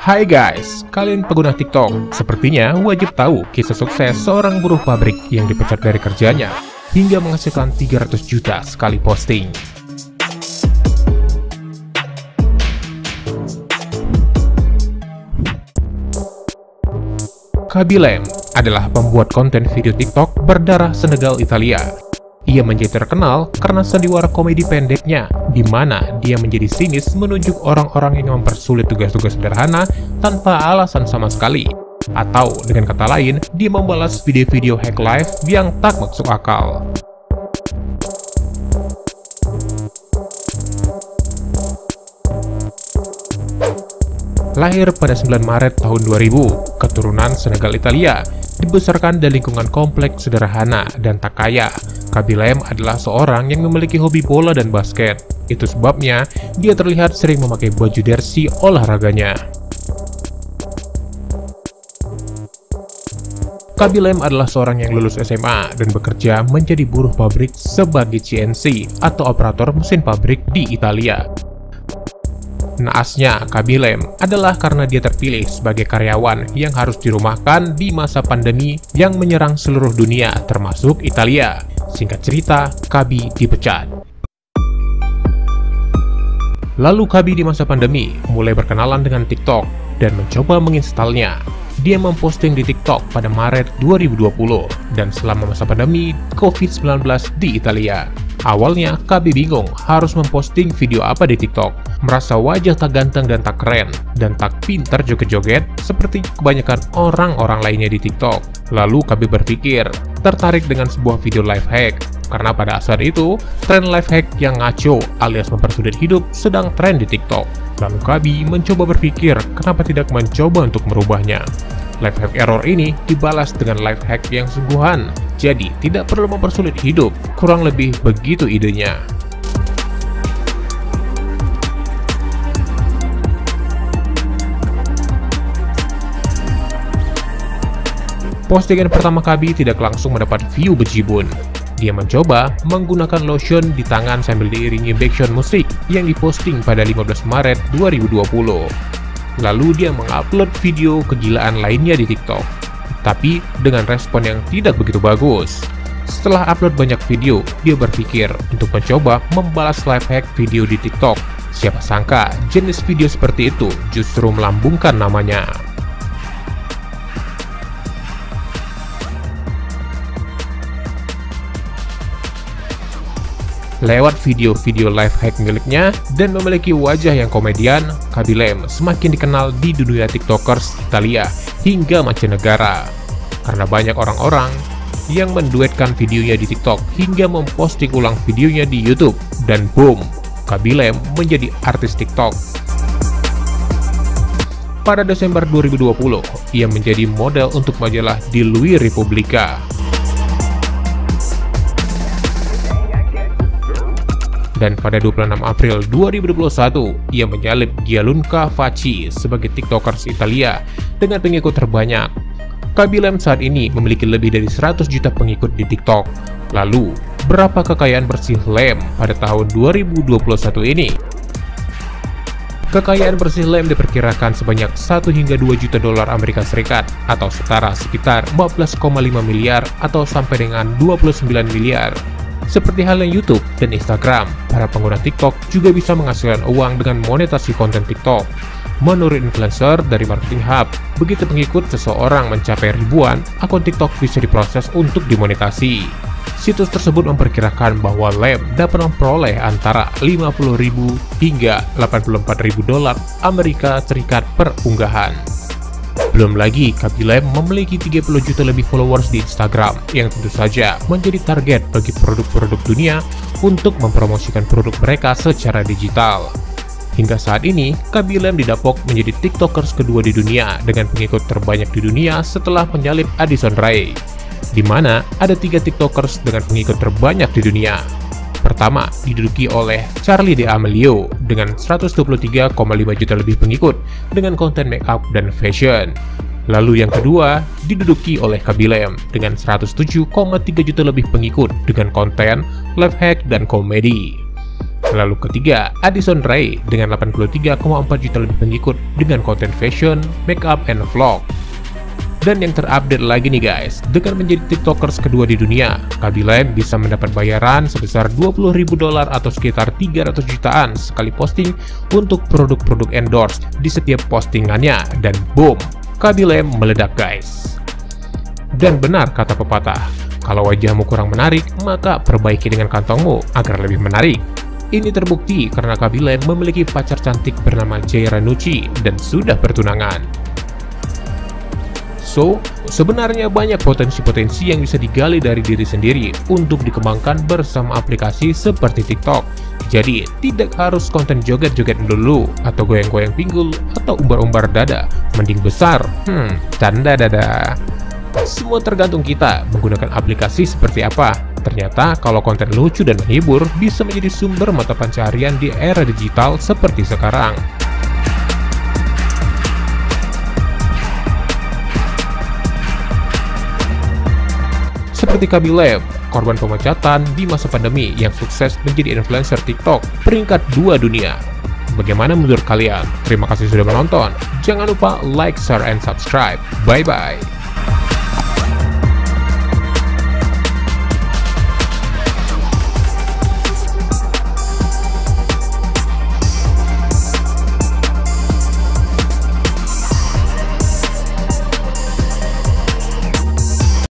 Hai guys, kalian pengguna TikTok sepertinya wajib tahu kisah sukses seorang buruh pabrik yang dipecat dari kerjanya hingga menghasilkan 300 juta sekali posting. Kabilem adalah pembuat konten video TikTok berdarah Senegal Italia ia menjadi terkenal karena sandiwara komedi pendeknya, di mana dia menjadi sinis menunjuk orang-orang yang mempersulit tugas-tugas sederhana tanpa alasan sama sekali. Atau dengan kata lain, dia membalas video-video hack live yang tak masuk akal. Lahir pada 9 Maret tahun 2000, keturunan Senegal Italia, dibesarkan di lingkungan kompleks sederhana dan tak kaya, Kabilem adalah seorang yang memiliki hobi bola dan basket. Itu sebabnya dia terlihat sering memakai baju jersey olahraganya. Kabilem adalah seorang yang lulus SMA dan bekerja menjadi buruh pabrik sebagai CNC atau operator mesin pabrik di Italia. Naasnya, Kabilem adalah karena dia terpilih sebagai karyawan yang harus dirumahkan di masa pandemi yang menyerang seluruh dunia termasuk Italia. Singkat cerita, Kabi dipecat. Lalu Kabi di masa pandemi mulai berkenalan dengan TikTok dan mencoba menginstalnya. Dia memposting di TikTok pada Maret 2020 dan selama masa pandemi COVID-19 di Italia. Awalnya, Kabi bingung harus memposting video apa di TikTok. Merasa wajah tak ganteng dan tak keren, dan tak pintar joget-joget seperti kebanyakan orang-orang lainnya di TikTok. Lalu Kabi berpikir, tertarik dengan sebuah video life hack, karena pada saat itu, tren life hack yang ngaco alias mempersulit hidup sedang tren di TikTok. Lalu Kabi mencoba berpikir, kenapa tidak mencoba untuk merubahnya? Life hack error ini dibalas dengan life hack yang sungguhan, jadi tidak perlu mempersulit hidup, kurang lebih begitu idenya. Postingan pertama Kabi tidak langsung mendapat view bejibun. Dia mencoba menggunakan lotion di tangan sambil diiringi background musik yang diposting pada 15 Maret 2020. Lalu dia mengupload video kegilaan lainnya di TikTok, tapi dengan respon yang tidak begitu bagus. Setelah upload banyak video, dia berpikir untuk mencoba membalas live hack video di TikTok. Siapa sangka jenis video seperti itu justru melambungkan namanya. Lewat video-video live hack miliknya dan memiliki wajah yang komedian, Kabilem semakin dikenal di dunia tiktokers Italia hingga mancanegara. Karena banyak orang-orang yang menduetkan videonya di TikTok hingga memposting ulang videonya di YouTube. Dan boom, Kabilem menjadi artis TikTok. Pada Desember 2020, ia menjadi model untuk majalah di Louis Republika. Dan pada 26 April 2021 ia menyalip Gianluca Facci sebagai tiktokers Italia dengan pengikut terbanyak. Kabilem saat ini memiliki lebih dari 100 juta pengikut di TikTok. Lalu, berapa kekayaan bersih Lem pada tahun 2021 ini? Kekayaan bersih Lem diperkirakan sebanyak 1 hingga 2 juta dolar Amerika Serikat atau setara sekitar 14,5 miliar atau sampai dengan 29 miliar seperti halnya YouTube dan Instagram, para pengguna TikTok juga bisa menghasilkan uang dengan monetasi konten TikTok. Menurut influencer dari Marketing Hub, begitu pengikut seseorang mencapai ribuan, akun TikTok bisa diproses untuk dimonetasi. Situs tersebut memperkirakan bahwa Lem dapat memperoleh antara 50.000 hingga 84.000 dolar Amerika Serikat per unggahan. Belum lagi, Kabilem memiliki 30 juta lebih followers di Instagram, yang tentu saja menjadi target bagi produk-produk dunia untuk mempromosikan produk mereka secara digital. Hingga saat ini, Kabilem didapok menjadi tiktokers kedua di dunia dengan pengikut terbanyak di dunia setelah menyalip Addison Rae, di mana ada tiga tiktokers dengan pengikut terbanyak di dunia, pertama diduduki oleh Charlie D'Amelio dengan 123,5 juta lebih pengikut dengan konten makeup dan fashion. Lalu yang kedua diduduki oleh Kabilem dengan 107,3 juta lebih pengikut dengan konten life hack dan komedi. Lalu ketiga, Addison Rae dengan 83,4 juta lebih pengikut dengan konten fashion, makeup, and vlog. Dan yang terupdate lagi nih guys, dengan menjadi tiktokers kedua di dunia, Kabilen bisa mendapat bayaran sebesar 20 ribu dolar atau sekitar 300 jutaan sekali posting untuk produk-produk endorse di setiap postingannya. Dan boom, Kabilem meledak guys. Dan benar kata pepatah, kalau wajahmu kurang menarik, maka perbaiki dengan kantongmu agar lebih menarik. Ini terbukti karena Kabilen memiliki pacar cantik bernama Jay Ranucci dan sudah bertunangan. So, sebenarnya banyak potensi-potensi yang bisa digali dari diri sendiri untuk dikembangkan bersama aplikasi seperti TikTok. Jadi, tidak harus konten joget-joget dulu, atau goyang-goyang pinggul, atau umbar-umbar dada. Mending besar, hmm, tanda dada. Semua tergantung kita menggunakan aplikasi seperti apa. Ternyata kalau konten lucu dan menghibur bisa menjadi sumber mata pencarian di era digital seperti sekarang. Seperti Kabilab, korban pemecatan di masa pandemi yang sukses menjadi influencer TikTok peringkat dua dunia. Bagaimana menurut kalian? Terima kasih sudah menonton. Jangan lupa like, share, and subscribe. Bye-bye.